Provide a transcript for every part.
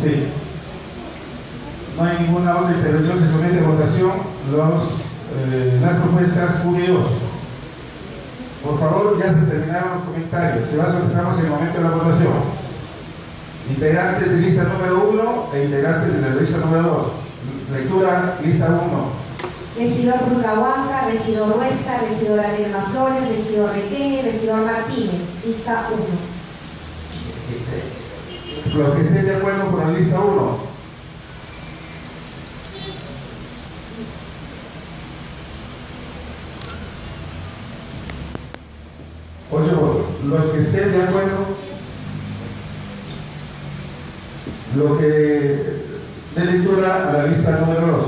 Sí. No hay ninguna otra intervención, se somete a votación los, eh, las propuestas 1 y 2. Por favor, ya se terminaron los comentarios. Se va a solicitar en el momento de la votación. Integrantes de lista número 1 e integrantes de la lista número 2. Lectura, lista 1. Regidor Rucahuanca, regidor Ruesta, regidora Delma Flores, regidor Requene, regidor Martínez. Lista 1. Los que estén de acuerdo con la lista 1. Ocho votos. Los que estén de acuerdo, lo que de lectura a la lista número 2.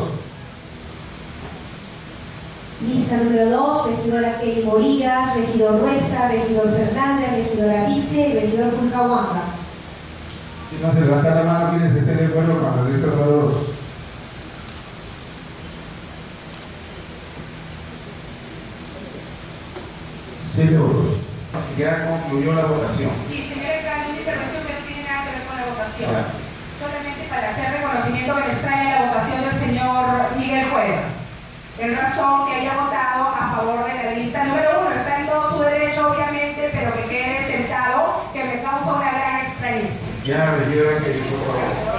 Lista número 2, regidora Kelly Morillas, regidor Ruesta, regidor Fernández, regidora Vice y regidor Pulcahuanca. Si no se levanta la mano quienes estén de acuerdo con la lista número 2. Siete votos. Ya concluyó la votación. Sí, señor alcalde, una intervención que no tiene nada que ver con la votación. Ya. Solamente para hacer reconocimiento me extraña la votación del señor Miguel Cueva. En razón que haya votado a favor de la lista número uno. Está en todo su derecho, obviamente, pero que quede sentado, que me causa una gran extrañeza. Ya, regidora, que por favor.